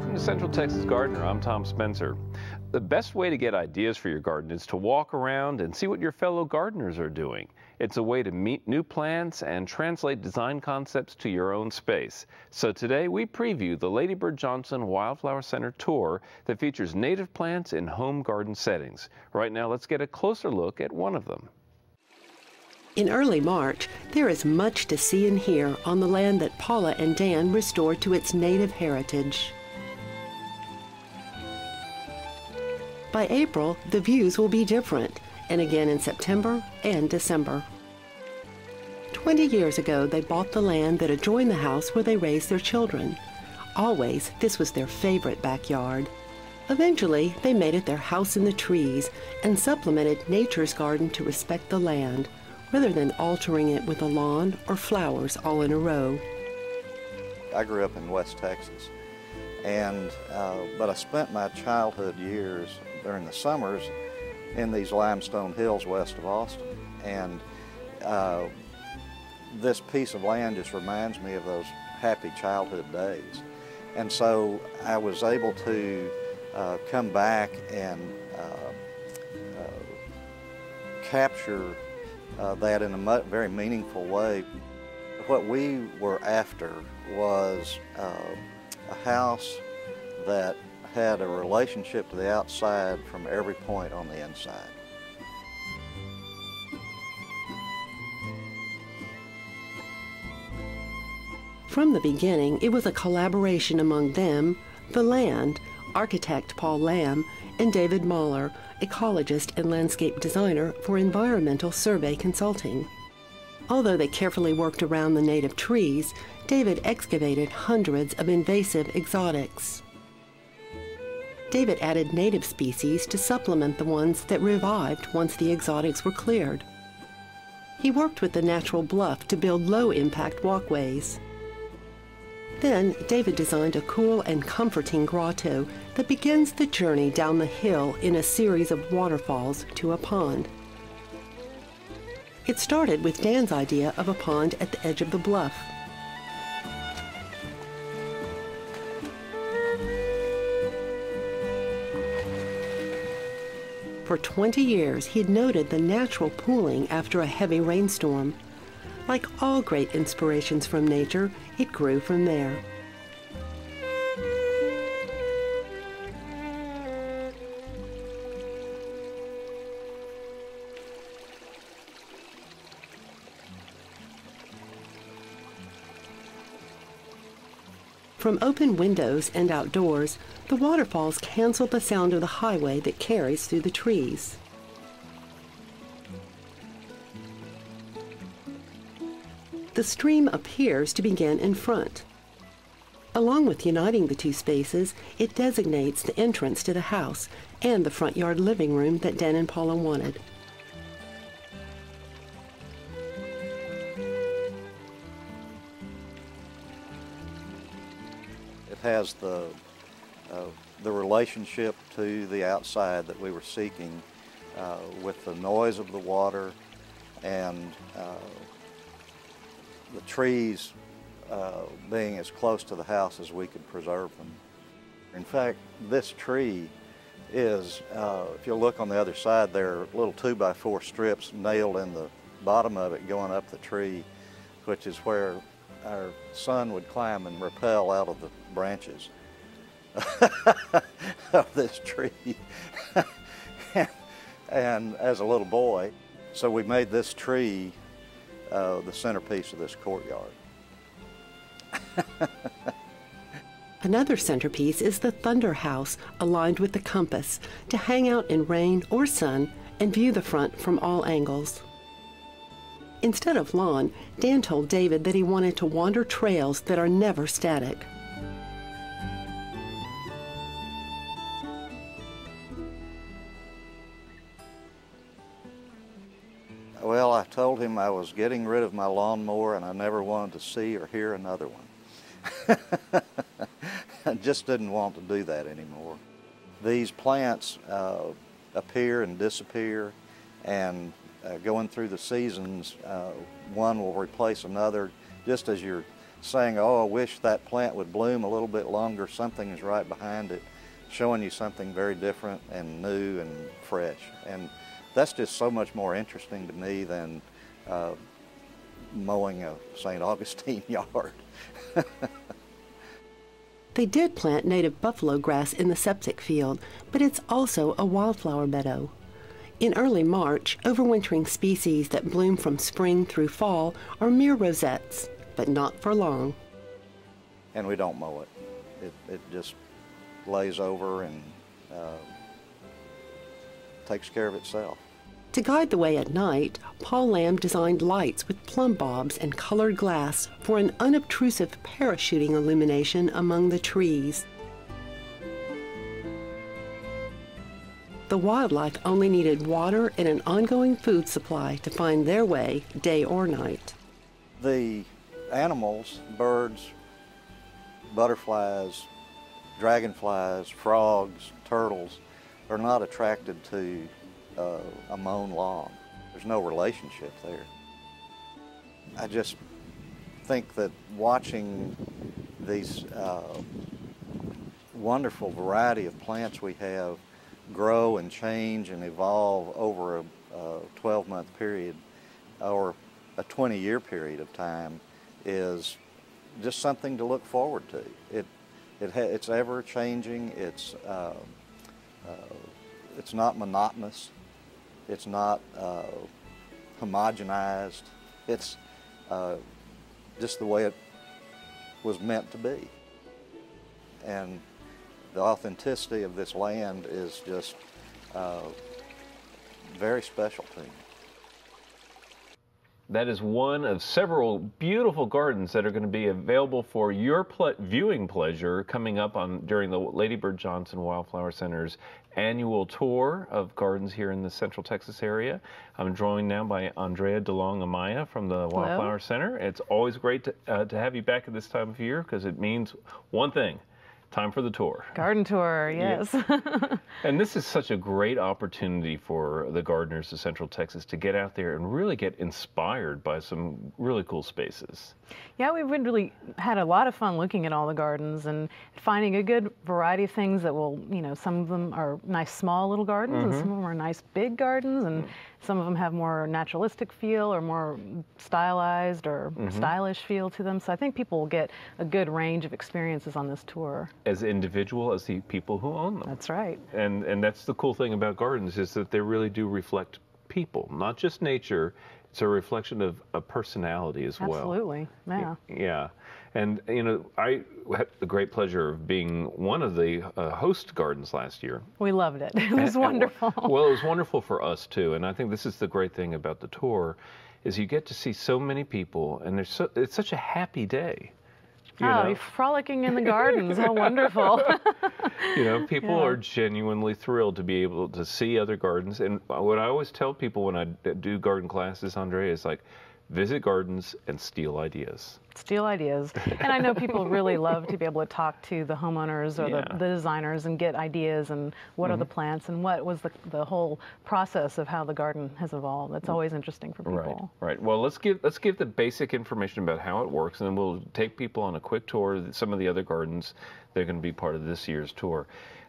Welcome to Central Texas Gardener. I'm Tom Spencer. The best way to get ideas for your garden is to walk around and see what your fellow gardeners are doing. It's a way to meet new plants and translate design concepts to your own space. So today we preview the Lady Bird Johnson Wildflower Center tour that features native plants in home garden settings. Right now, let's get a closer look at one of them. In early March, there is much to see and hear on the land that Paula and Dan restored to its native heritage. By April, the views will be different, and again in September and December. Twenty years ago, they bought the land that adjoined the house where they raised their children. Always, this was their favorite backyard. Eventually, they made it their house in the trees and supplemented nature's garden to respect the land rather than altering it with a lawn or flowers all in a row. I grew up in West Texas, and uh, but I spent my childhood years during the summers in these limestone hills west of Austin, and uh, this piece of land just reminds me of those happy childhood days. And so I was able to uh, come back and uh, uh, capture uh, that in a very meaningful way. What we were after was uh, a house that had a relationship to the outside from every point on the inside. From the beginning, it was a collaboration among them, the land, architect Paul Lamb, and David Mahler, ecologist and landscape designer for Environmental Survey Consulting. Although they carefully worked around the native trees, David excavated hundreds of invasive exotics. David added native species to supplement the ones that revived once the exotics were cleared. He worked with the natural bluff to build low-impact walkways. Then David designed a cool and comforting grotto that begins the journey down the hill in a series of waterfalls to a pond. It started with Dan's idea of a pond at the edge of the bluff. For 20 years, he'd noted the natural pooling after a heavy rainstorm. Like all great inspirations from nature, it grew from there. From open windows and outdoors, the waterfalls cancel the sound of the highway that carries through the trees. The stream appears to begin in front. Along with uniting the two spaces, it designates the entrance to the house and the front yard living room that Dan and Paula wanted. Has the, uh, the relationship to the outside that we were seeking uh, with the noise of the water and uh, the trees uh, being as close to the house as we could preserve them. In fact, this tree is, uh, if you look on the other side, there are little two by four strips nailed in the bottom of it going up the tree, which is where our son would climb and rappel out of the branches of this tree. and, as a little boy, so we made this tree uh, the centerpiece of this courtyard. Another centerpiece is the Thunder House, aligned with the compass, to hang out in rain or sun and view the front from all angles. Instead of lawn, Dan told David that he wanted to wander trails that are never static. Told him I was getting rid of my lawnmower and I never wanted to see or hear another one. I just didn't want to do that anymore. These plants uh, appear and disappear and uh, going through the seasons, uh, one will replace another just as you're saying, oh, I wish that plant would bloom a little bit longer, something is right behind it, showing you something very different and new and fresh. And that's just so much more interesting to me than uh, mowing a St. Augustine yard. They did plant native buffalo grass in the septic field, but it's also a wildflower meadow. In early March, overwintering species that bloom from spring through fall are mere rosettes, but not for long. And we don't mow it. It, it just lays over and uh, takes care of itself. To guide the way at night, Paul Lamb designed lights with plumb bobs and colored glass for an unobtrusive parachuting illumination among the trees. The wildlife only needed water and an ongoing food supply to find their way day or night. The animals, birds, butterflies, dragonflies, frogs, turtles, are not attracted to uh, a mown lawn. There's no relationship there. I just think that watching these uh, wonderful variety of plants we have grow and change and evolve over a, a 12 month period or a 20 year period of time is just something to look forward to. It, it it's ever changing, it's, uh, uh, it's not monotonous, it's not uh, homogenized, it's uh, just the way it was meant to be. And the authenticity of this land is just uh, very special to me. That is one of several beautiful gardens that are going to be available for your ple viewing pleasure coming up on during the Lady Bird Johnson Wildflower Center's annual tour of gardens here in the Central Texas area. I'm joined now by Andrea DeLong Amaya from the Wildflower Center. It's always great to, uh, to have you back at this time of year because it means one thing Time for the tour. Garden tour, yes. And this is such a great opportunity for the gardeners of Central Texas to get out there and really get inspired by some really cool spaces. Yeah, we've really had a lot of fun looking at all the gardens and finding a good variety of things that will, you know, some of them are nice small little gardens mm -hmm. and mm-hmm. some of them are nice big gardens and some of them have more naturalistic feel or more stylized or mm -hmm. stylish feel to them. So I think people will get a good range of experiences on this tour. As individual as the people who own them. That's right. And and that's the cool thing about gardens is that they really do reflect people, not just nature. It's a reflection of a personality as well. Absolutely. Yeah. Yeah. And, you know, I had the great pleasure of being one of the uh, host gardens last year. We loved it. It was and, wonderful. And, well, it was wonderful for us too. And I think this is the great thing about the tour is you get to see so many people and there's so, it's such a happy day. You oh, know? frolicking in the gardens. How wonderful. you know, people yeah. are genuinely thrilled to be able to see other gardens. And what I always tell people when I do garden classes, Andre, is like, visit gardens and steal ideas. Steal ideas. and I know people really love to be able to talk to the homeowners or yeah. the, the, designers and get ideas and what mm -hmm. are the mm-hmm. plants and what was the, the whole process of how the garden has evolved. That's always interesting for people. Right, right. Well, let's give, let's give the basic information about how it works and then we'll take people on a quick tour of some of the other gardens that are going to be part of this year's tour.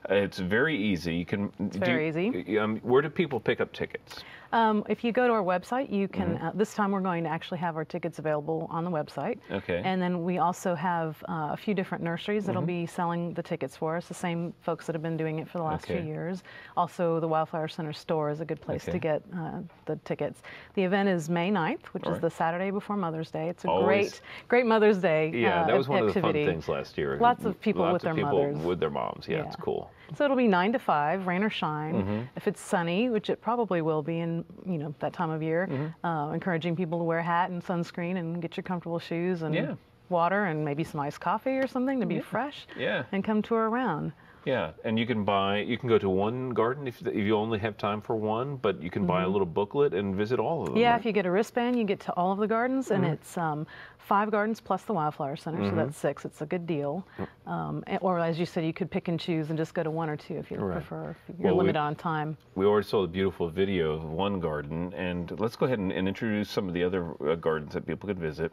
It's very easy. You can. It's very easy. Um, where do people pick up tickets? Um, if you go to our website, you can. Mm -hmm. uh, this time we're going to actually have our tickets available on the website. Okay. And then we also have uh, a few different nurseries that'll mm -hmm. be selling the tickets for us. The same folks that have been doing it for the last okay. few years. Also, the Wildflower Center store is a good place okay. to get uh, the tickets. The event is May 9th, which is the Saturday before Mother's Day. It's a Always. great, great Mother's Day. Yeah, that was one activity. of the fun things last year. Lots of people Lots with their people mothers. With their moms. Yeah, yeah, it's cool. So it'll be nine to five, rain or shine. Mm -hmm. If it's sunny, which it probably will be in you know that time of year, mm -hmm. uh, encouraging people to wear a hat and sunscreen and get your comfortable shoes and yeah. water and maybe some iced coffee or something to be yeah. fresh. Yeah. And come tour around. Yeah, and you can buy, you can go to one garden if, if you only have time for one, but you can mm -hmm. buy a mm-hmm. little booklet and visit all of them. Yeah, right? if you get a wristband, you get to all of the gardens, and mm -hmm. it's um, five gardens plus the Wildflower Center, mm -hmm. so mm-hmm. that's six. It's a good deal. Um, or as you said, you could pick and choose and just go to one or two if you right. prefer, if you're well, limited we, on time. We already saw a beautiful video of one garden, and let's go ahead and, and introduce some of the other uh, gardens that people could visit.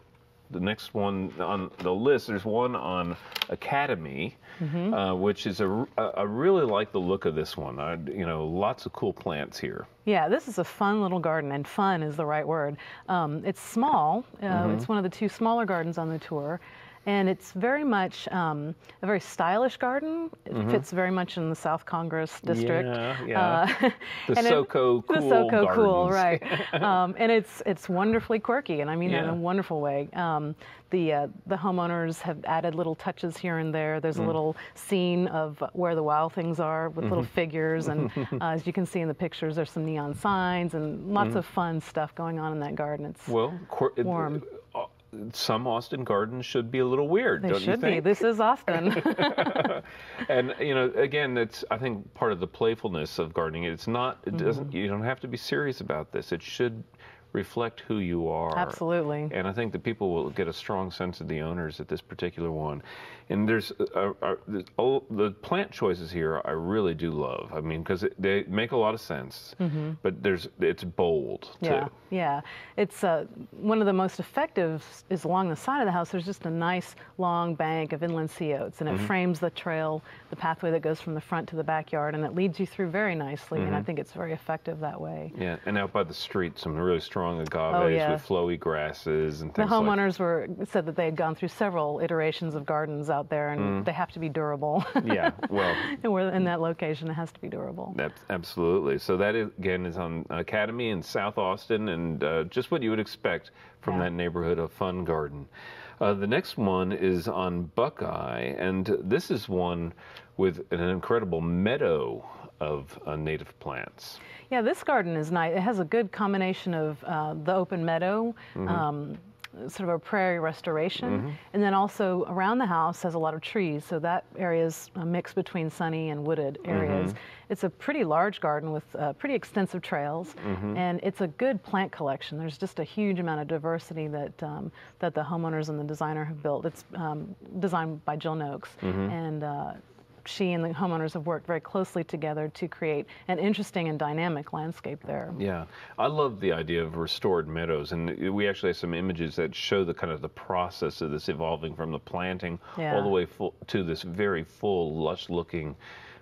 The next one on the list. There's one on Academy, Mm-hmm. uh, which is a, I really like the look of this one. I, you know, lots of cool plants here. Yeah, this is a fun little garden, and fun is the right word. Um, it's small. Uh, Mm-hmm. It's one of the two smaller gardens on the tour. And it's very much um, a very stylish garden. It fits very much in the South Congress district. Mm-hmm. Yeah, yeah. Uh, The and it- SoCo the cool SoCo cool, right? um, and it's it's wonderfully quirky, and I mean that in a wonderful way. Um, the uh, the homeowners have added little touches here and there. Mm. There's a little scene of where the wild things are with little Mm-hmm. figures, and uh, as you can see in the pictures, there's some neon signs and lots Mm. of fun stuff going on in that garden. It's Well, quir- it- Warm. uh, some Austin gardens should be a little weird, they don't you should be. This is Austin. and you know, again, that's I think part of the playfulness of gardening. It's not. It doesn't. Mm-hmm. You don't have to be serious about this. It should reflect who you are. Absolutely. And I think that people will get a strong sense of the owners at this particular one. And there's uh, uh, the, all, the plant choices here. I really do love. I mean, because they make a lot of sense. But there's it's bold too. Mm-hmm. Yeah, yeah. It's uh, one of the most effective is along the side of the house. There's just a nice long bank of inland sea oats, and it frames the trail, the pathway that goes from the front to the backyard, and it leads you through very nicely. And I think it's very effective that way. Yeah, and out by the street, some really strong agaves Oh, yeah. with flowy grasses and The things like homeowners were said that they had gone through several iterations of gardens out there, and they have to be durable. Yeah, well, and we're in that location, it has to be durable. Ab- Absolutely. So that is, again is on Academy in South Austin, and uh, just what you would expect from Yeah. that neighborhood of Fun Garden. Uh, the next one is on Buckeye, and this is one with an incredible meadow of uh, native plants. Yeah, this garden is nice. It has a good combination of uh, the open meadow, um, sort of a prairie restoration, and then also around the house has a lot of trees. So that area is a mix between sunny and wooded areas. It's a pretty large garden with uh, pretty extensive trails, and it's a good plant collection. There's just a huge amount of diversity that um, that the homeowners and the designer have built. It's um, designed by Jill Nokes, and uh, she and the homeowners have worked very closely together to create an interesting and dynamic landscape there. Yeah, I love the idea of restored meadows, and we actually have some images that show the kind of the process of this evolving from the planting Yeah. all the way full, to this very full, lush-looking.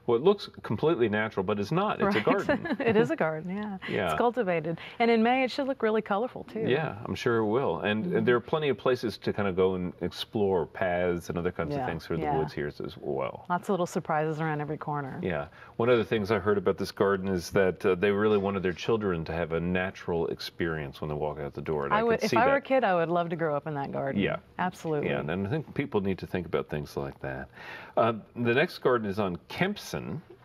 What looks completely natural, but it's not. It's a garden. it is a garden, yeah. Yeah. It's cultivated. And in May, it should look really colorful, too. Yeah, I'm sure it will. And, Mm-hmm. and there are plenty of places to kind of go and explore paths and other kinds Yeah, of things through yeah. the woods here as well. Lots of little surprises around every corner. Yeah. One of the things I heard about this garden is that uh, they really wanted their children to have a natural experience when they walk out the door. And I, I would, if I that. were a kid, I would love to grow up in that garden. Yeah. Absolutely. Yeah, and I think people need to think about things like that. Uh, the next garden is on Kempson,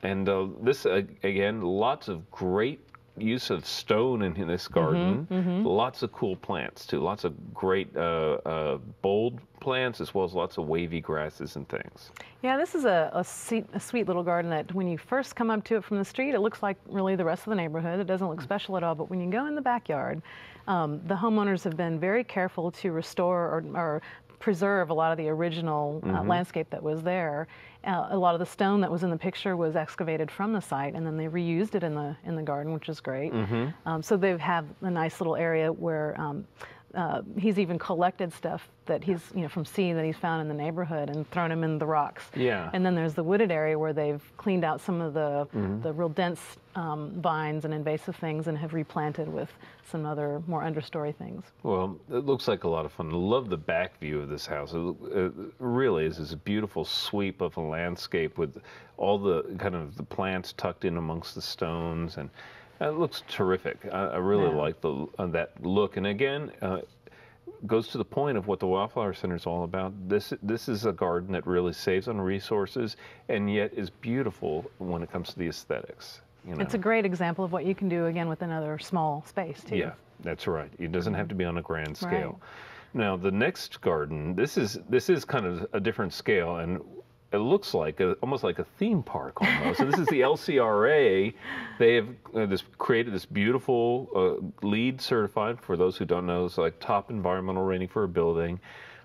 and uh, this uh, again, lots of great use of stone in this garden. Lots of cool plants too. Lots of great uh, uh, bold plants as well as lots of wavy grasses and things. Yeah, this is a, a, se- a sweet little garden that when you first come up to it from the street, it looks like really the rest of the neighborhood. It doesn't look special at all, but when you go in the backyard, um, the homeowners have been very careful to restore or, or preserve a lot of the original uh, landscape that was there. Uh, a lot of the stone that was in the picture was excavated from the site, and then they reused it in the in the garden, which is great. Um, so they have a nice little area where. Um, uh, he's even collected stuff that he's, you know, from seed that he's found in the neighborhood and thrown them in the rocks. Yeah. And then there's the wooded area where they've cleaned out some of the Mm-hmm. the real dense um, vines and invasive things and have replanted with some other more understory things. Well, it looks like a lot of fun. I love the back view of this house. It, it really is this beautiful sweep of a landscape with all the kind of the plants tucked in amongst the stones, and it looks terrific. I, I really Yeah. like the uh, that look. And again. Uh, goes to the point of what the Wildflower Center is all about. This this is a garden that really saves on resources and yet is beautiful when it comes to the aesthetics. You know? It's a great example of what you can do again with another small space too. Yeah, that's right. It doesn't have to be on a grand Right. scale. Now, the next garden, this is this is kind of a different scale, and it looks like a, almost like a theme park almost. so this is the LCRA. They have uh, this created this beautiful uh, LEED certified. For those who don't know, it's like top environmental rating for a building.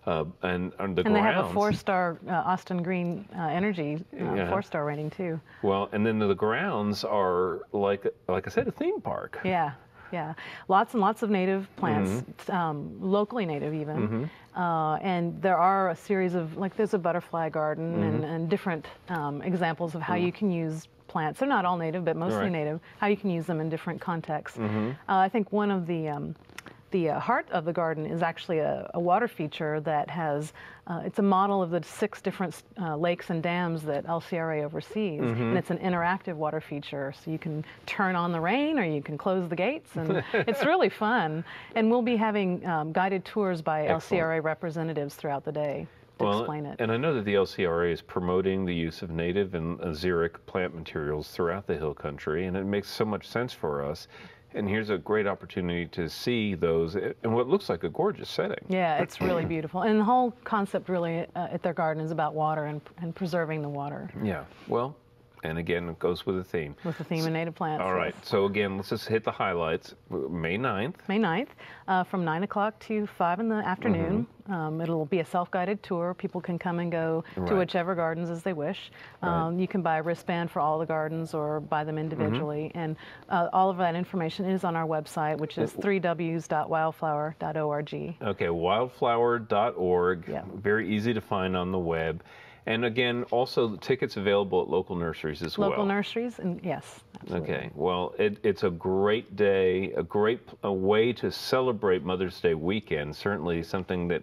Uh, and on the And they have a four-star uh, Austin Green uh, Energy uh, Yeah. four-star rating too. well, and then the grounds are like like I said, a theme park. Yeah, yeah. Lots and lots of native plants, Mm-hmm. um, locally native even. Uh, and there are a series of, like there's a butterfly garden mm -hmm. and, and, different um, examples of how mm. you can use plants. They're not all native, but mostly right. native, how you can use them in different contexts. -hmm. Uh, I think one of the um, the uh, heart of the garden is actually a, a water feature that has, uh, it's a model of the six different uh, lakes and dams that LCRA oversees. Mm -hmm. And it's an interactive water feature. So you can turn on the rain or you can close the gates. And it's really fun. And we'll be having um, guided tours by Excellent. LCRA representatives throughout the day. well, explain it. And I know that the LCRA is promoting the use of native and xeric plant materials throughout the hill country, and it makes so much sense for us and here's a great opportunity to see those in what looks like a gorgeous setting. Yeah, it's really beautiful. And the whole concept really uh, at their garden is about water and, and preserving the water. Yeah, well, and again, it goes with the theme. With the theme of native plants. All right. Yes. So again, let's just hit the highlights. May 9th. May 9th, uh, from 9 o'clock to 5 in the afternoon. Mm -hmm. um, it'll be a self-guided tour. People can come and go right. to whichever gardens as they wish. Um, right. You can buy a wristband for all the gardens or buy them individually. Mm -hmm. And uh, all of that information is on our website, which is 3ws.wildflower.org. Okay, wildflower.org. Yeah. Very easy to find on the web. And again, also tickets available at local nurseries as local well. Local nurseries, and yes. Absolutely. Okay. Well, it, it's a great day, a great a way to celebrate Mother's Day weekend. Certainly something that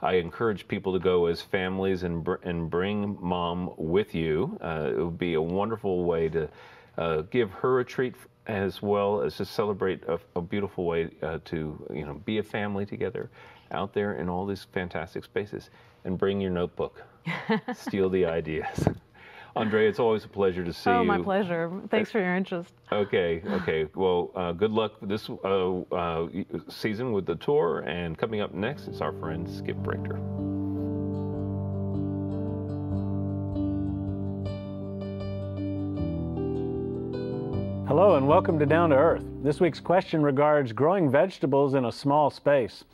I encourage people to go as families and br and bring mom with you. Uh, it would be a wonderful way to uh, give her a treat as well as to celebrate a, a beautiful way uh, to you know be a family together out there in all these fantastic spaces and bring your notebook. Steal the ideas. Andre, it's always a pleasure to see oh, you. Oh, my pleasure. Thanks for your interest. Okay, okay. Well, uh, good luck this uh, uh, season with the tour. And coming up next is our friend Skip Richter. Hello and welcome to Down to Earth. This week's question regards growing vegetables in a small space.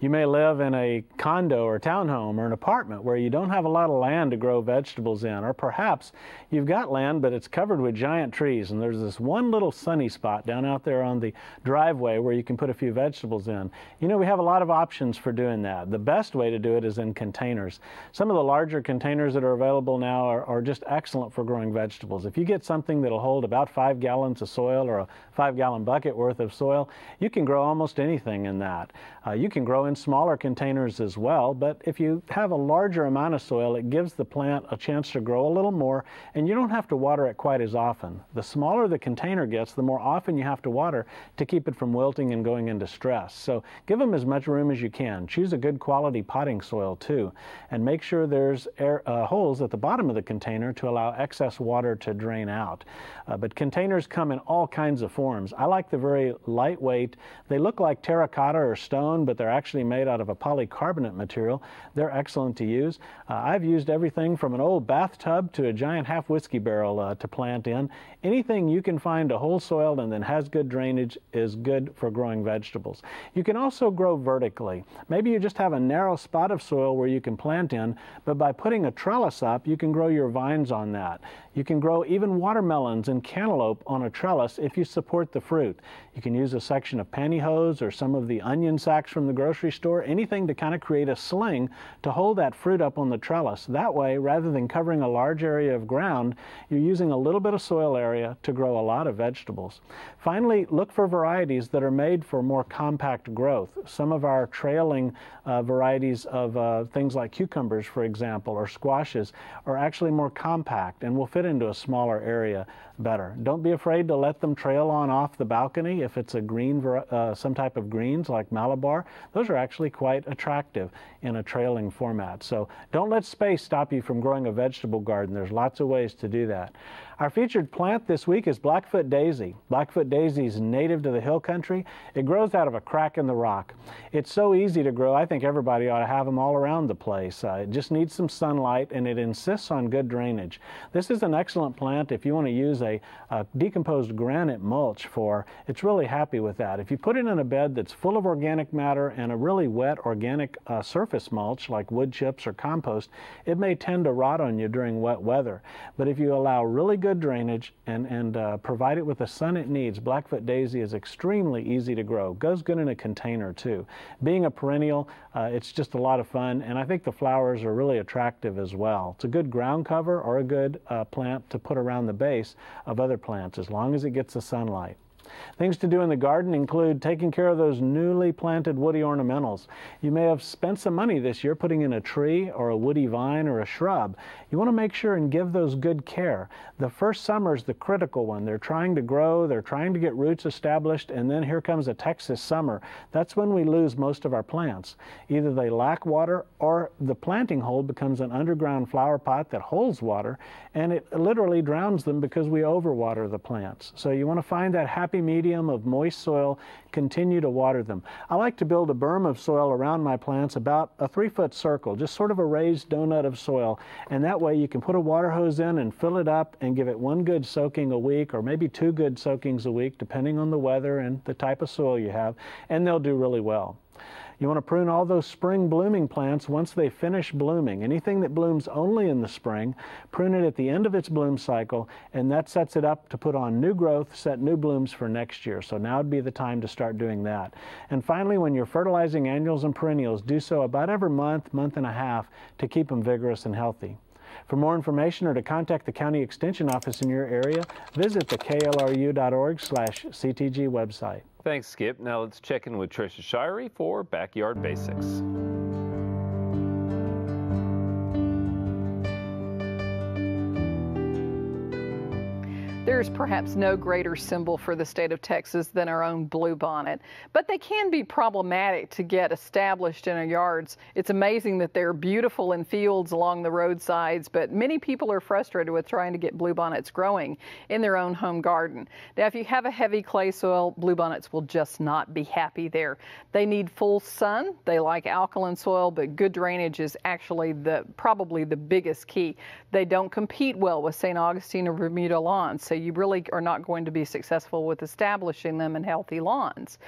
You may live in a condo or townhome or an apartment where you don't have a lot of land to grow vegetables in, or perhaps you've got land but it's covered with giant trees and there's this one little sunny spot down out there on the driveway where you can put a few vegetables in. You know, we have a lot of options for doing that. The best way to do it is in containers. Some of the larger containers that are available now are, are just excellent for growing vegetables. If you get something that'll hold about five gallons of soil or a five gallon bucket worth of soil, you can grow almost anything in that. Uh, you can grow in smaller containers as well, but if you have a larger amount of soil, it gives the plant a chance to grow a little more, and you don't have to water it quite as often. The smaller the container gets, the more often you have to water to keep it from wilting and going into stress. So give them as much room as you can. Choose a good quality potting soil too, and make sure there's air, uh, holes at the bottom of the container to allow excess water to drain out. Uh, but containers come in all kinds of forms. I like the very lightweight, they look like terracotta or stone, but they're actually made out of a polycarbonate material. They're excellent to use. Uh, I've used everything from an old bathtub to a giant half whiskey barrel uh, to plant in. Anything you can find a whole soil and then has good drainage is good for growing vegetables. You can also grow vertically. Maybe you just have a narrow spot of soil where you can plant in, but by putting a trellis up, you can grow your vines on that. You can grow even watermelons and cantaloupe on a trellis if you support the fruit. You can use a section of pantyhose or some of the onion from the grocery store, anything to kind of create a sling to hold that fruit up on the trellis. That way, rather than covering a large area of ground, you're using a little bit of soil area to grow a lot of vegetables. Finally, look for varieties that are made for more compact growth. Some of our trailing uh, varieties of uh, things like cucumbers, for example, or squashes are actually more compact and will fit into a smaller area better. Don't be afraid to let them trail on off the balcony if it's a green, uh, some type of greens like Malabar. Those are actually quite attractive in a trailing format. So don't let space stop you from growing a vegetable garden. There's lots of ways to do that. Our featured plant this week is Blackfoot Daisy. Blackfoot Daisy is native to the hill country. It grows out of a crack in the rock. It's so easy to grow, I think everybody ought to have them all around the place. Uh, it just needs some sunlight and it insists on good drainage. This is an excellent plant if you want to use a, a decomposed granite mulch for it's really happy with that. If you put it in a bed that's full of organic matter and a really wet organic uh, surface mulch like wood chips or compost, it may tend to rot on you during wet weather. But if you allow really good drainage and, and uh, provide it with the sun it needs, Blackfoot daisy is extremely easy to grow. Goes good in a container too. Being a perennial, uh, it's just a lot of fun and I think the flowers are really attractive as well. It's a good ground cover or a good uh, plant to put around the base of other plants as long as it gets the sunlight. Things to do in the garden include taking care of those newly planted woody ornamentals. You may have spent some money this year putting in a tree or a woody vine or a shrub. You want to make sure and give those good care. The first summer is the critical one. They're trying to grow, they're trying to get roots established, and then here comes a Texas summer. That's when we lose most of our plants. Either they lack water or the planting hole becomes an underground flower pot that holds water and it literally drowns them because we overwater the plants. So you want to find that happy medium of moist soil, continue to water them. I like to build a berm of soil around my plants about a three foot circle, just sort of a raised donut of soil. And that way you can put a water hose in and fill it up and give it one good soaking a week or maybe two good soakings a week, depending on the weather and the type of soil you have, and they'll do really well. You want to prune all those spring blooming plants once they finish blooming. Anything that blooms only in the spring, prune it at the end of its bloom cycle, and that sets it up to put on new growth, set new blooms for next year. So now would be the time to start doing that. And finally, when you're fertilizing annuals and perennials, do so about every month, month and a half to keep them vigorous and healthy. For more information or to contact the County Extension Office in your area, visit the klru.org slash CTG website. Thanks, Skip. Now let's check in with Trisha Shirey for Backyard Basics. There's perhaps no greater symbol for the state of Texas than our own bluebonnet, but they can be problematic to get established in our yards. It's amazing that they're beautiful in fields along the roadsides, but many people are frustrated with trying to get bluebonnets growing in their own home garden. Now, if you have a heavy clay soil, bluebonnets will just not be happy there. They need full sun. They like alkaline soil, but good drainage is actually the probably the biggest key. They don't compete well with St. Augustine or Bermuda lawns. So so you really are not going to be successful with establishing them in healthy lawns.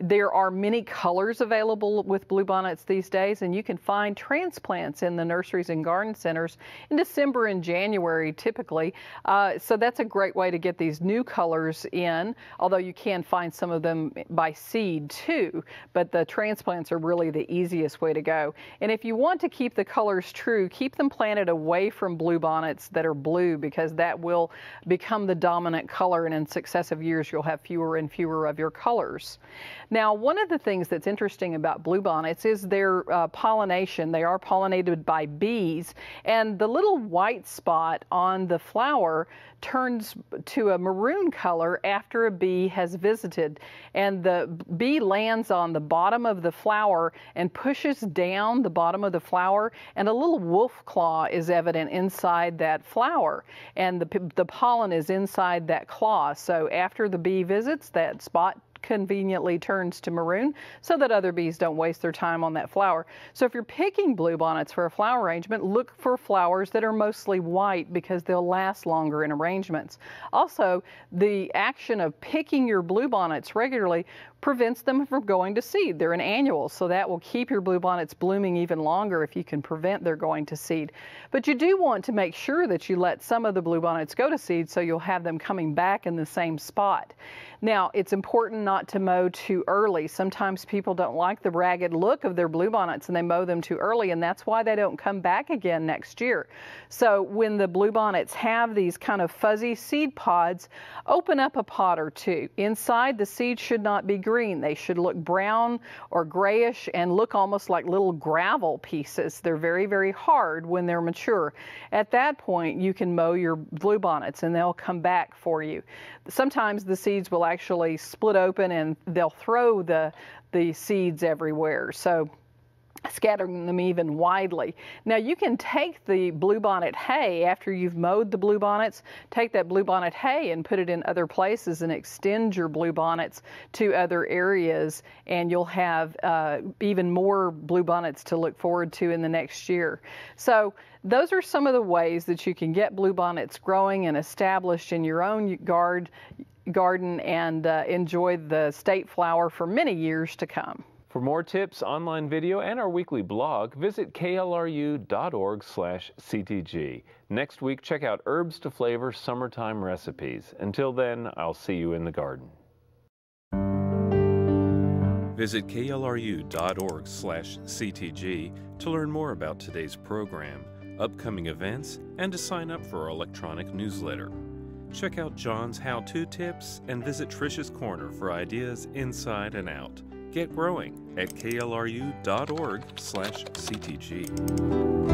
There are many colors available with bluebonnets these days, and you can find transplants in the nurseries and garden centers in December and January typically. Uh, so that's a great way to get these new colors in, although you can find some of them by seed too. But the transplants are really the easiest way to go. And if you want to keep the colors true, keep them planted away from bluebonnets that are blue because that will become the dominant color, and in successive years, you'll have fewer and fewer of your colors. Now, one of the things that's interesting about bluebonnets is their uh, pollination. They are pollinated by bees, and the little white spot on the flower turns to a maroon color after a bee has visited. And the bee lands on the bottom of the flower and pushes down the bottom of the flower, and a little wolf claw is evident inside that flower. And the, the pollen is inside that claw. So after the bee visits, that spot conveniently turns to maroon so that other bees don't waste their time on that flower. So if you're picking bluebonnets for a flower arrangement, look for flowers that are mostly white because they'll last longer in arrangements. Also, the action of picking your bluebonnets regularly prevents them from going to seed. They're an annual, so that will keep your bluebonnets blooming even longer if you can prevent their going to seed. But you do want to make sure that you let some of the bluebonnets go to seed so you'll have them coming back in the same spot. Now, it's important not to mow too early. Sometimes people don't like the ragged look of their bluebonnets and they mow them too early, and that's why they don't come back again next year. So when the bluebonnets have these kind of fuzzy seed pods, open up a pod or two. Inside, the seeds should not be green. They should look brown or grayish and look almost like little gravel pieces. They're very, very hard when they're mature. At that point, you can mow your bluebonnets and they'll come back for you. Sometimes the seeds will actually split open and they'll throw the, the seeds everywhere. So scattering them even widely. Now you can take the bluebonnet hay after you've mowed the bluebonnets, take that bluebonnet hay and put it in other places and extend your bluebonnets to other areas and you'll have uh, even more bluebonnets to look forward to in the next year. So those are some of the ways that you can get bluebonnets growing and established in your own yard garden and uh, enjoy the state flower for many years to come. For more tips, online video, and our weekly blog, visit klru.org/ctg. Next week, check out herbs to flavor summertime recipes. Until then, I'll see you in the garden. Visit klru.org/ctg to learn more about today's program, upcoming events, and to sign up for our electronic newsletter. Check out John's how-to tips and visit Trisha's Corner for ideas inside and out. Get growing at klru.org/ctg.